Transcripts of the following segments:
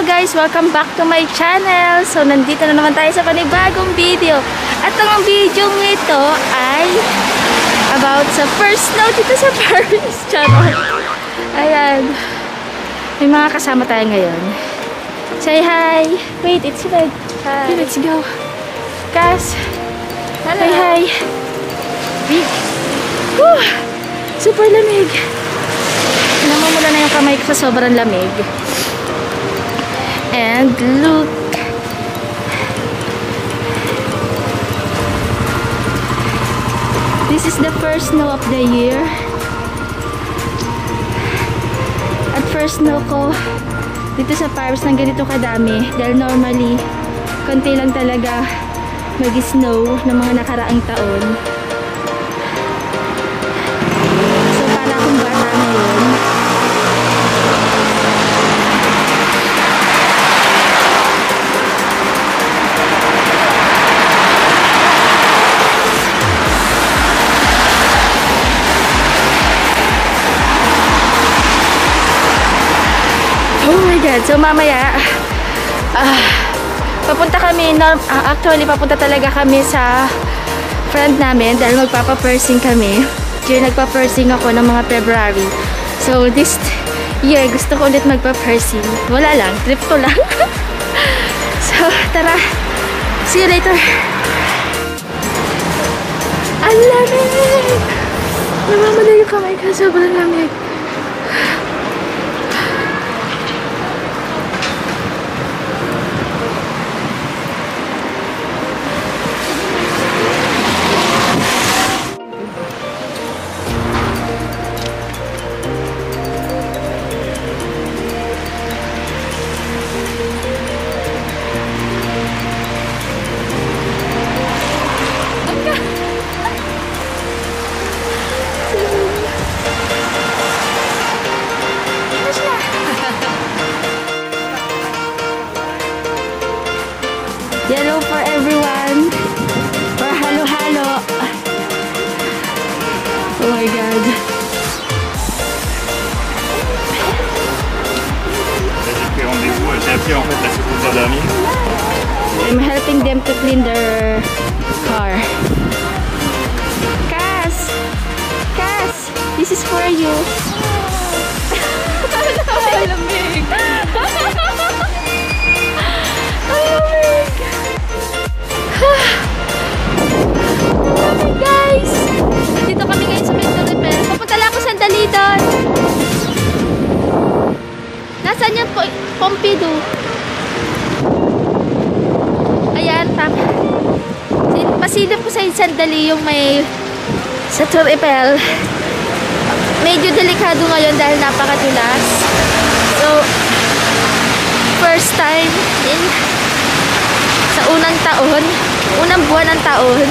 Hello guys! Welcome back to my channel! So, nandito na naman tayo sa panibagong video. At ang video ito ay about sa first snow dito sa Paris. Charot! Ayan. May mga kasama tayo ngayon. Say hi! Wait, it's red. Hi. Okay, let's go. Cass! Hello. Say hi! Big! Whew! Super lamig! Namumula na yung kamay ko sa sobrang lamig. And look! This is the first snow of the year. At first snow ko dito sa Paris ng ganito kadami dahil normally konti lang talaga mag-snow ng mga nakaraang taon. So para akong bata ngayon. God. So mamaya, ah, papunta kami, ah, actually papunta talaga kami sa friend namin dahil magpapa-pursing kami. Kaya nagpa-pursing ako ng mga February. So this year, gusto ko ulit magpa-pursing. Wala lang, trip ko lang. so tara, see you later. Ang lamig! Namamadali yung kamay ko, sobrang lamig. I'm helping them to clean their car. Cass! Cass! This is for you. Sin- Pasilip ko sa sandali yung may sa Tour Eiffel. Medyo delikado ngayon dahil napakadulas. So, first time in sa unang taon, unang buwan ng taon,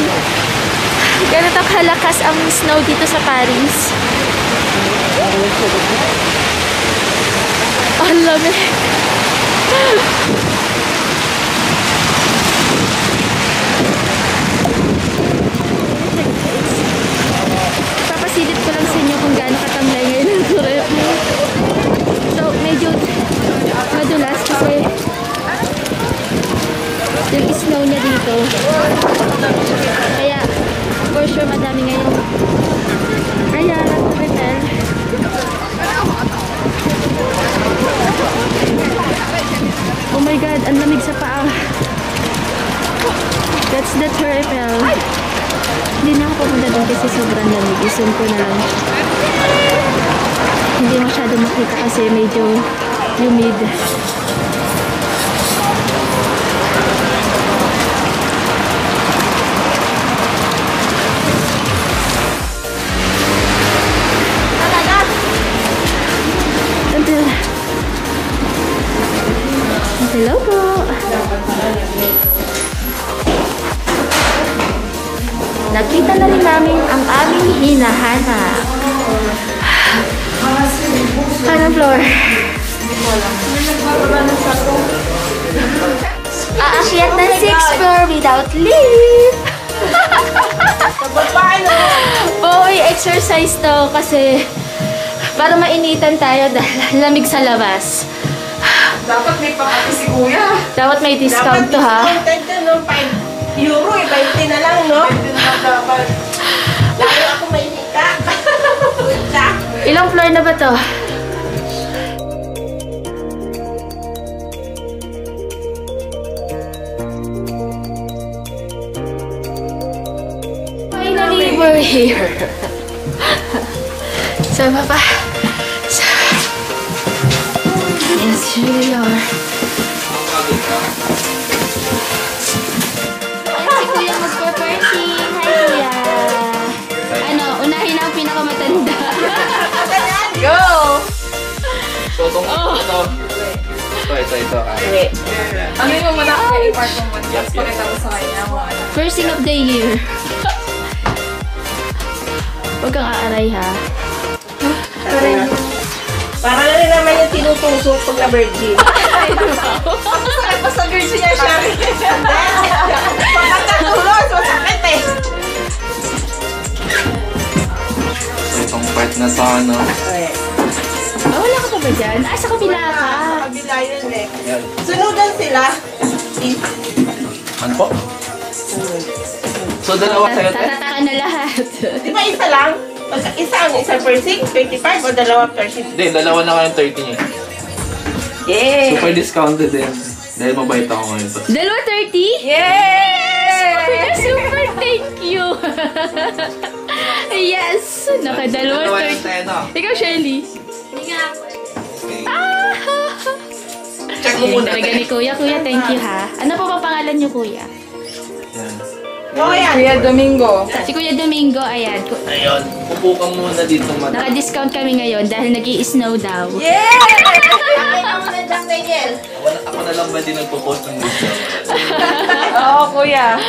ganito kalakas ang snow dito sa Paris. Ang lamig. Papasilip ko lang sa inyo kung gaano katamlay ngayon ang turep mo. So, medyo madulas kasi yung dito. Kaya, for sure, madami ngayon. Kaya, hotel. Oh my God, ang lamig sa paa. That's the turtle. Hindi na ako pupunta doon kasi sobrang lamig. Isun ko na lang. Hindi masyado makita kasi medyo humid. Hello po! Nakita na rin namin ang aming hinahanap. Anong floor? Aakyat ng 6th floor without lift. Boy, exercise to kasi para mainitan tayo dahil lamig sa labas. Dapat may pakati si kuya. Dapat may discount to ha. Content na no, 5 euro eh, 20 na lang, no? Pwede naman dapat. Lalo ako may hika. Ilang floor na ba to? Finally, we're here. so, Papa. We are. Ayan si Kuya magpa-parking. Hi, Kuya. Ano, unahin ang pinakamatanda. Go! So, itong ito. Ito, ito, ito. Ah, Ano yung muna ako i-park mo muna. Tapos sa kanya ano. First thing of the year. Huwag kang aaray ha. Para na rin naman yung tinutusok pag na-virgin. Basta girl siya siya rin. Pagkatulos, masakit eh. so, itong part na to, ano. Ah, wala ka pa ba dyan? Ah, sa kabila ka. Sa kabila yun eh. Yan. Sunugan sila. Ano po? So, dalawa sa'yo? Tatatakan na lahat. Di ba isa lang? Pag isa ang isa per seat, 25 o dalawa per seat? Hindi, dalawa na kayong 30 niya. Yeah. Super discounted din. Dahil mabait ako ngayon. Dalawa 30? Yay! Super thank you! yes! Nakadalawa Dalawa yung 30. tayo na. Ikaw, Shelly. Ah! Check mo muna, Talaga ni. Kuya. Kuya, thank you ha. Ano po ba pangalan niyo, Kuya? Yan. Oo yan. Kuya Domingo. Si Kuya Domingo, ayan. Ku- Ayun. Upo ka muna dito, madam. Naka-discount kami ngayon dahil nag snow daw. Yay! Bakit ang mga Jack Daniel? Ako na, ako na lang ba din nagpo-post ng video? Oo, kuya.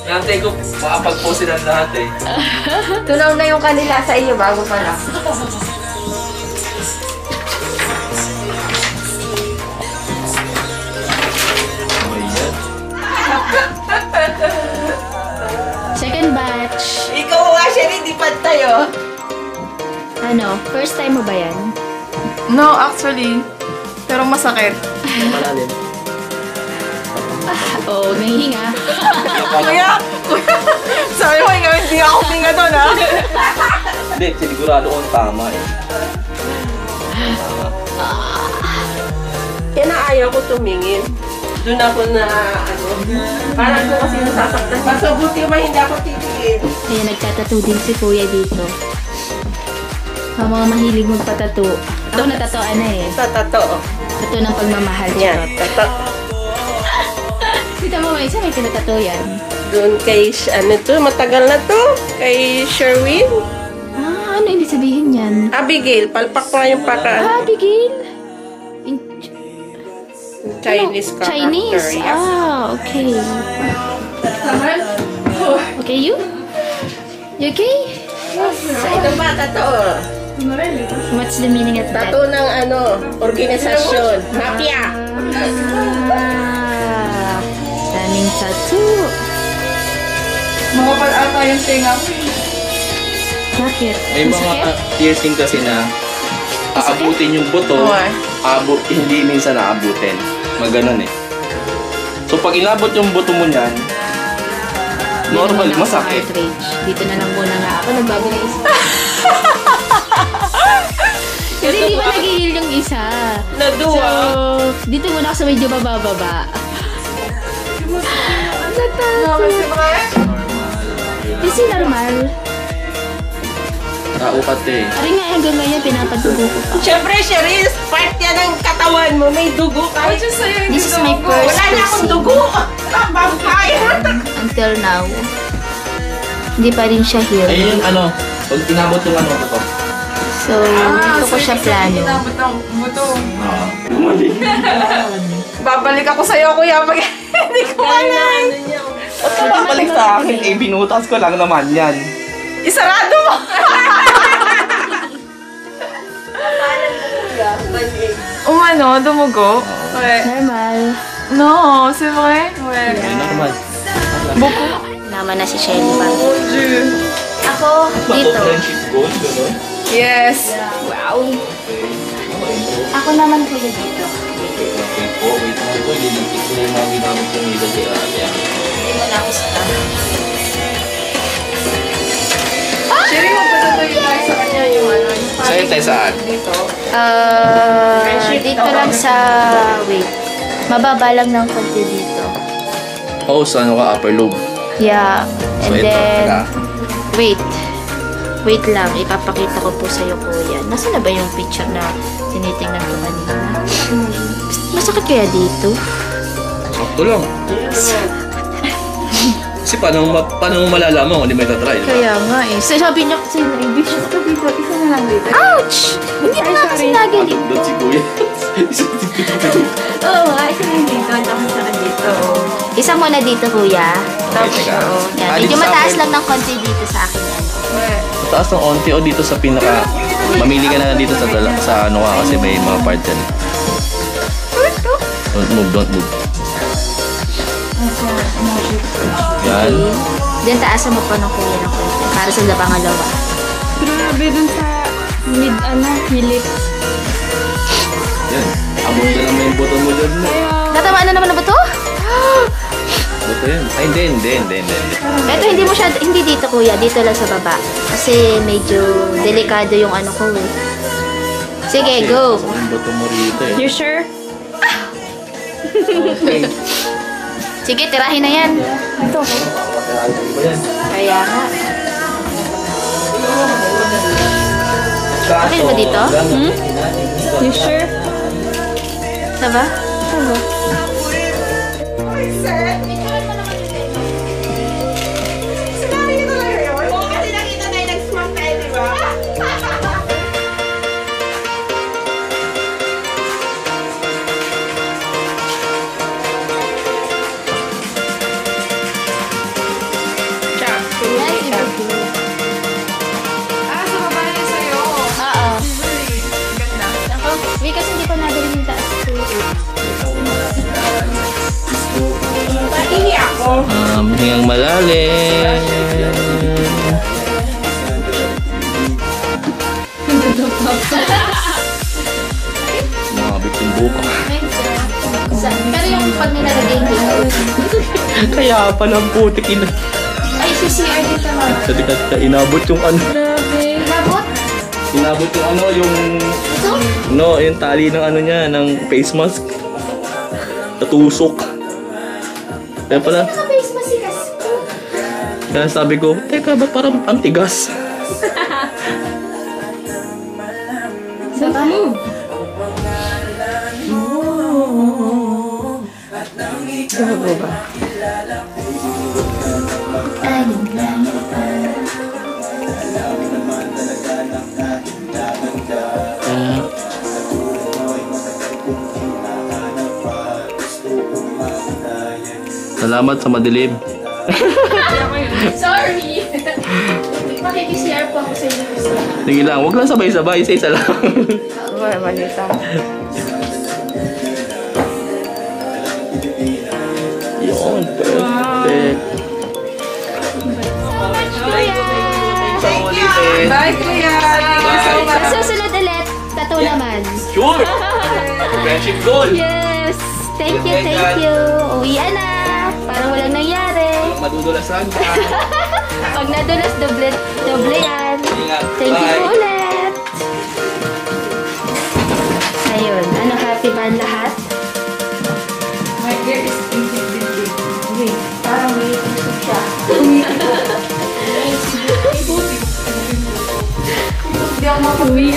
Nantay ko, makapag-post sila lahat eh. Tunaw na yung kanila sa iyo bago pa lang. Second batch. Ikaw nga siya rin, di pantay oh. Ano, first time mo ba yan? No, actually. Pero masakit. Malalim. Oo, oh, nahihinga. Kuya! Kuya! Sabi mo, ikaw hindi ako pinga doon, ha? Hindi, sinigurado kong tama eh. Kaya na ayaw ko tumingin. Doon ako na, ano, parang ko kasi nasasaktan. Mas mabuti ba hindi ako titingin? Ayan, nagtatattoo din si Kuya dito. Ang mga mahilig magpatattoo. Ako natatoan na eh. Sa totoo. Tattoo ng pagmamahal. Yan, totoo. Kita mo may isa may tinatattoo yan. Doon kay, ano to, matagal na to. Kay Sherwin. Ah, ano ibig sabihin yan? Abigail, palpak nga yung paka. Ah, Abigail. In Chinese character. Chinese. Yeah. Ah, okay. Okay, you? You okay? Sa ito ba, totoo? What's the meaning of that? Tato ng ano, organisasyon. Mafia. Ah, daming tattoo. Makapal ata yung tinga ko. Bakit? May mga piercing kasi na aabutin yung buto, Why? aabot, hindi minsan Maganon eh. So pag inabot yung buto mo niyan, normal, na masakit. cartridge. Dito na lang muna nga ako. Nagbago na isa. Kasi di ba nag-heal yung isa? So, Naduwa. dito muna ako sa medyo bababa. Natato. Kasi normal. Naukat eh. Ari nga hanggang ngayon, pinapadugo ko pa. Siyempre, Cherise, part yan ng katawan mo. May dugo ka. Ay, Diyos sa'yo, hindi This is my dugo. first Wala na akong dugo. Ah, Vampire. Until now. Hindi pa rin siya healed. Ayun yung ano, pag inabot yung ano buto. So, dito ko siya plano. Inabot ang buto. Oo. Babalik ako sa'yo, kuya, pag hindi ko alam. Niya? Ba't ka babalik sa akin? Eh, binutas ko lang naman yan. Isarado mo! Umano, dumugo? Ouais. Normal. No, c'est vrai? Ouais. Normal. Naman na si Shelly pa. Mon Dieu. Ako, dito. Yes. Wow. Ako naman kuya dito. Ah. Hindi mo na ako sa Sherry, magpatuloy tayo sa kanya yung ano. Sa'yo tayo saan? Dito. Uh, dito lang sa... Wait. Mababa lang ng konti dito. Oh, sa ano ka, upper lobe. Yeah. So And ito, then... teka. Wait. Wait lang. Ipapakita ko po sa'yo, kuya. Nasaan na ba yung picture na tinitingnan ko kanina? Masakit kaya dito? Sakto lang. Kasi paano, ma paano mo malalaman kung hindi may tatry, di ba? Kaya nga eh. So, sabi niya kasi na English. Ito dito, isa na lang dito. Ouch! Hindi na nga kasi nagalit. Doon si kuya. Oo, oh, isa na dito. Tapos na dito. Isa muna dito, kuya. Tapos, teka. oo. Yan. Ah, Medyo dito sa mataas lang ng konti dito sa akin. Yan. Taas ng onti o dito sa pinaka... Mamili ka na lang dito sa, sa ano ka kasi may mga part dyan. Don't move, don't move. Yan. Then, taasan mo pa ng kuya ng konti. Para sa pangalawa. Grabe dun sa mid, ano, hilip. Yan. Abot na naman yung buto mo dyan. Natamaan na naman na ba to? Buto yan. Ay, hindi, hindi, hindi, hindi. Ito, hindi mo siya, hindi dito kuya. Dito lang sa baba. Kasi medyo delikado yung ano ko eh. Sige, go. Yung buto mo rito eh. You sure? Okay. Sige, tirahin na yan. Ito. Kaya nga. Okay ba dito? Hmm? You sure? Diba? Ah, Um, hingang malalim. Mabit yung buko. Pero yung pag nilalagay dito, Kaya pala ang putik ina. ay, si CR dito mga. Sa dikat ka, inabot yung ano. Labot? Inabot yung ano, yung... Ito? No, yung tali ng ano niya, ng face mask. Natusok. Kaya pala. Kaya sabi ko, teka, ba't parang ang tigas? Saba mo. Gago ba? Aling lang. Salamat sa madilim. Sorry! Makikisiyar po ako sa inyo. Sige lang, huwag lang sabay-sabay, isa-isa lang. Wala, malita. Yun, perfect. Bye, kuya. Thank you so Sa much. susunod ulit, tattoo naman. Sure! Friendship goal! Yes! Thank you, thank you. Uwian na. Parang walang nangyari. Madudulasan ka. Pag nadulas, doble, doble yan. Ingat. Thank you Bye. po ulit. Ayun, ano happy ba ang lahat? My dear is indeed. Wait, parang may usap siya. Hindi ako makuwi.